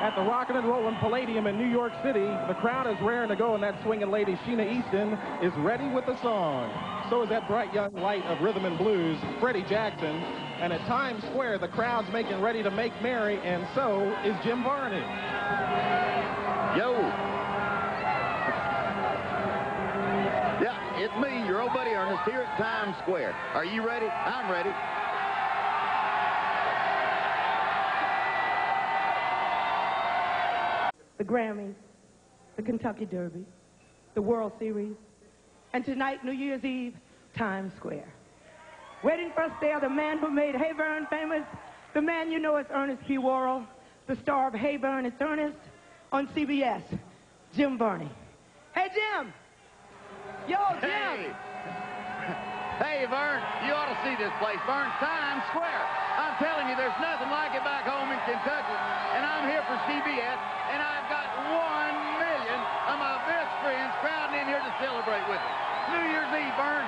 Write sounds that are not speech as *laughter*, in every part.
at the Rockin' and Rollin' Palladium in New York City. The crowd is raring to go, and that swinging lady, Sheena Easton, is ready with the song. So is that bright young light of rhythm and blues, Freddie Jackson. And at Times Square, the crowd's making ready to make merry, and so is Jim Varney. Yo. Yeah, it's me, your old buddy Ernest, here at Times Square. Are you ready? I'm ready. The Grammys, the Kentucky Derby, the World Series, and tonight, New Year's Eve, Times Square. Waiting for us there, the man who made Hey Vern famous, the man you know as Ernest P. Worrell, the star of Hey Vern It's Ernest on CBS, Jim Varney. Hey, Jim! Yo, Jim! Hey! *laughs* Hey, Vern, you ought to see this place, Vern, Times Square. I'm telling you, there's nothing like it back home in Kentucky. And I'm here for CBS, and I've got one million of my best friends crowding in here to celebrate with me. New Year's Eve, Vern.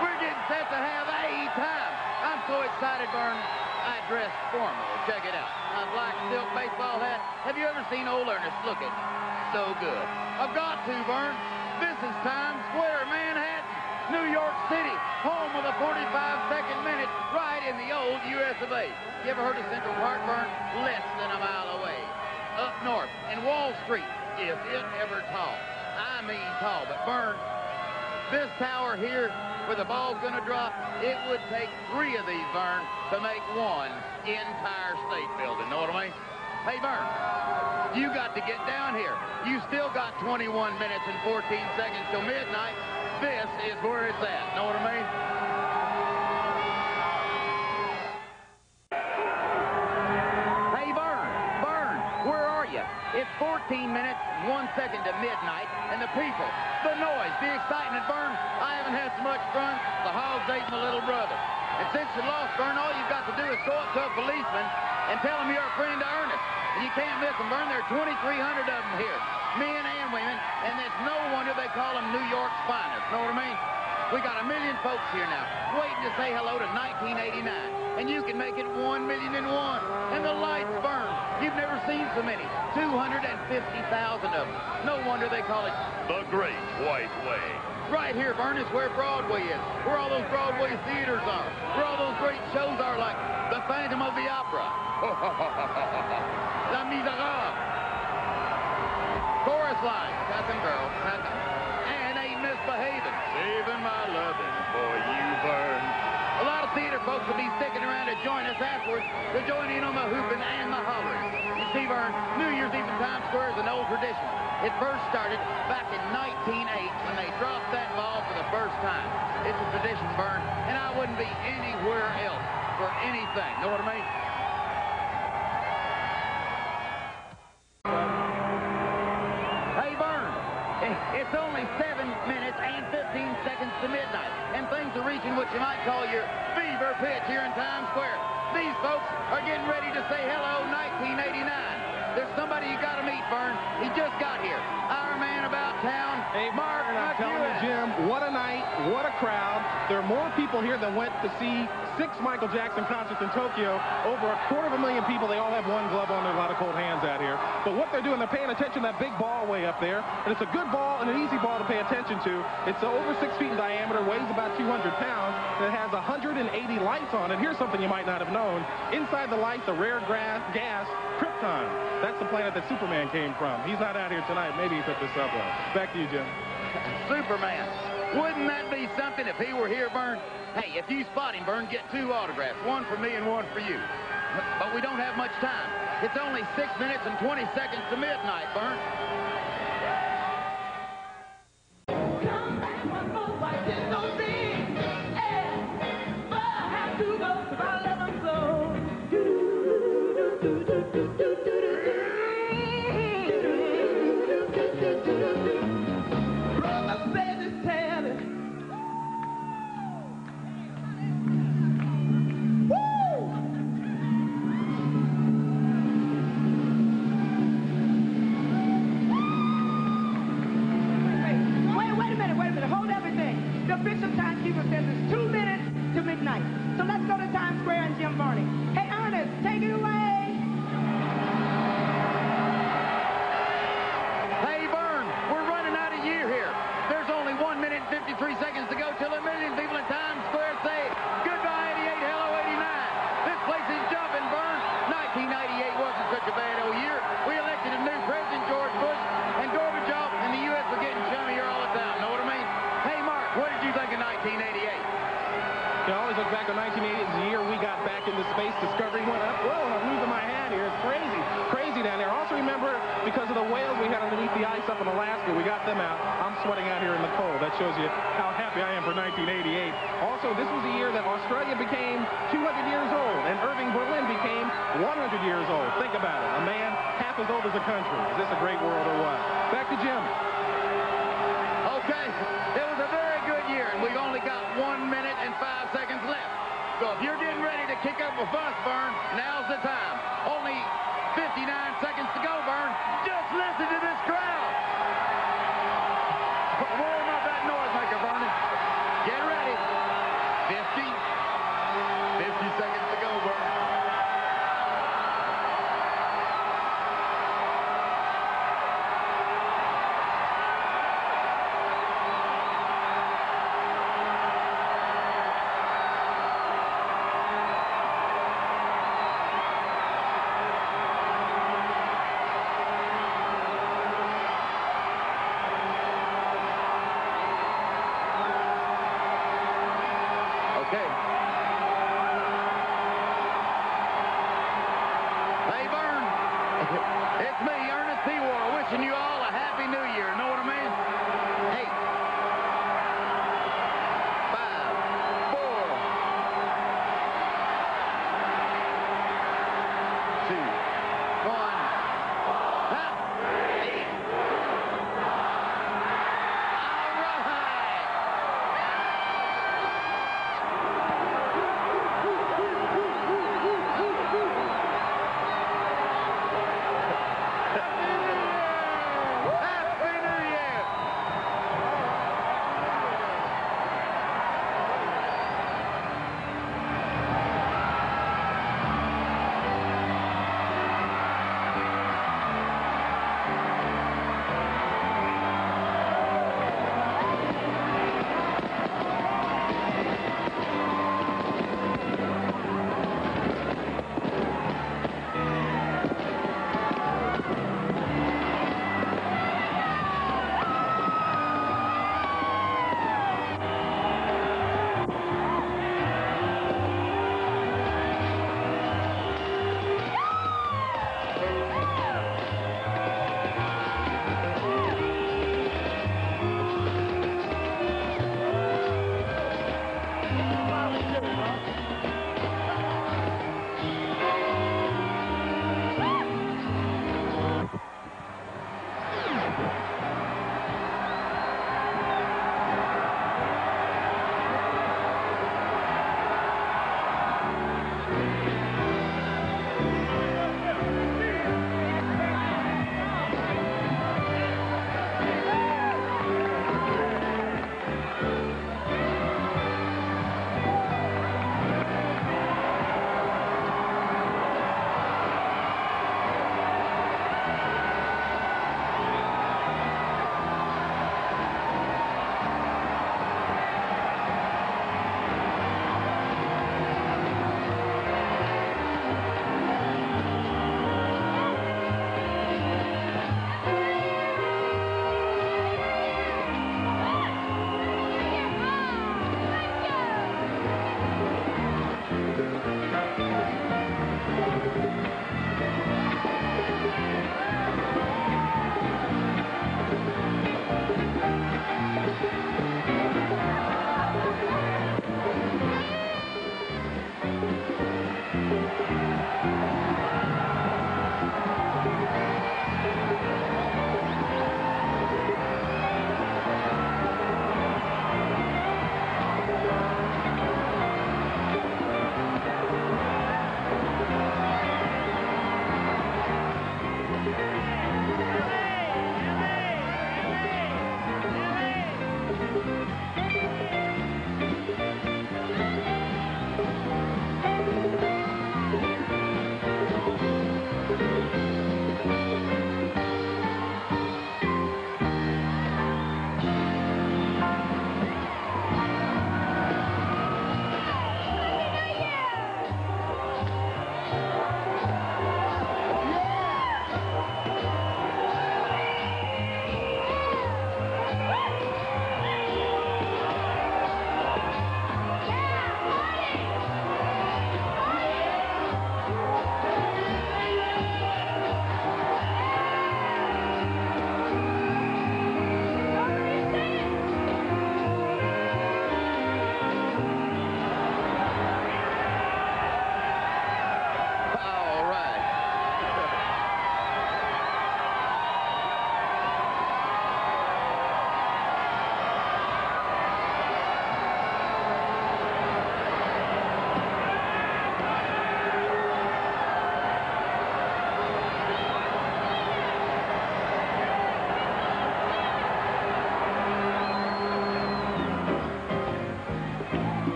We're getting set to have a time. I'm so excited, Vern. I dress formal. Check it out. My black silk baseball hat. Have you ever seen old Ernest looking so good? I've got to, Vern. This is Times Square, Manhattan. New York City, home of the 45-second minute, right in the old U.S. of A. You ever heard of Central Park, Vern? Less than a mile away. North, in Wall Street, is it ever tall? I mean tall, but Vern, this tower here, where the ball's going to drop, it would take three of these, Vern, to make one Empire State Building. Know what I mean? Hey, Vern, you got to get down here. You still got 21 minutes and 14 seconds till midnight. This is where it's at. Know what I mean? 15 minutes, one second to midnight, and the people, the noise, the excitement, Vern, I haven't had so much fun. The hogs ate my little brother. And since you lost, Vern, all you've got to do is go up to a policeman and tell him you're a friend of Ernest. And you can't miss them, Vern. There are 2,300 of them here, men and women, and it's no wonder they call them New York's finest. Know what I mean? We got a million folks here now, waiting to say hello to 1989. And you can make it one million and one. And the lights burn. You've never seen so many. 250,000 of them. No wonder they call it the Great White Way. Right here, Vern, is where Broadway is. Where all those Broadway theaters are. Where all those great shows are like The Phantom of the Opera. *laughs* La Miserable. Chorus line. Nothing, girl. Nothing. Saving my loving for you, Vern. A lot of theater folks will be sticking around to join us afterwards to join in on the hooping and the hollering. You see, Vern, New Year's Eve in Times Square is an old tradition. It first started back in 1908 when they dropped that ball for the first time. It's a tradition, Vern, and I wouldn't be anywhere else for anything. Know what I mean? Your fever pitch here in Times Square. These folks are getting ready to say hello 1989. Somebody you got to meet, Vern. He just got here. Our man about town, Hey, Mark and I'm telling you, Jim, what a night, what a crowd. There are more people here than went to see six Michael Jackson concerts in Tokyo. Over a quarter of a million people. They all have one glove on. There's a lot of cold hands out here. But what they're doing, they're paying attention to that big ball way up there. And it's a good ball and an easy ball to pay attention to. It's over six feet in diameter, weighs about 200 pounds, and it has 180 lights on it. Here's something you might not have known. Inside the lights, a rare gra- gas, krypton. That's the planet that Superman came from. He's not out here tonight. Maybe he took the subway. Back to you, Jim. *laughs* Superman. Wouldn't that be something if he were here, Vern? Hey, if you spot him, Vern, get two autographs, one for me and one for you. But we don't have much time. It's only 6 minutes and 20 seconds to midnight, Vern. Space. Discovery went up. Whoa, I'm losing my hat here. It's crazy. Crazy down there. Also remember, because of the whales we had underneath the ice up in Alaska, we got them out. I'm sweating out here in the cold. That shows you how happy I am for 1988. Also, this was the year that Australia became 200 years old and Irving Berlin became 100 years old. Think about it. A man half as old as a country. Is this a great world or what? Back to Jim. Okay, it was a very good year, and we've only got one minute and five seconds left. So if you're getting ready to kick up a fuss, Vern, now's the time. Only 59 seconds to go,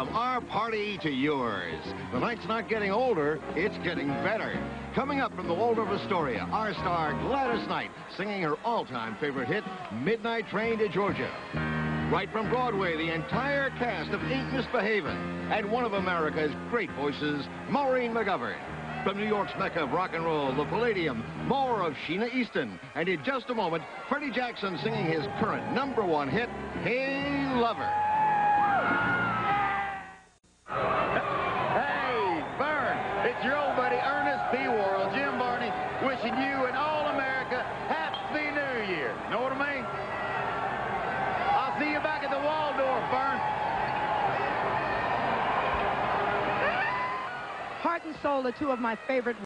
from our party to yours. The night's not getting older, it's getting better. Coming up from the Waldorf Astoria, our star Gladys Knight singing her all-time favorite hit, Midnight Train to Georgia. Right from Broadway, the entire cast of Ain't Misbehavin' and one of America's great voices, Maureen McGovern. From New York's Mecca of rock and roll, the Palladium, more of Sheena Easton. And in just a moment, Freddie Jackson singing his current number one hit, Hey Lover. Your old buddy Ernest P. Worrell, Jim Varney, wishing you and all America Happy New Year. Know what I mean? I'll see you back at the Waldorf, Vern. Heart and Soul are two of my favorite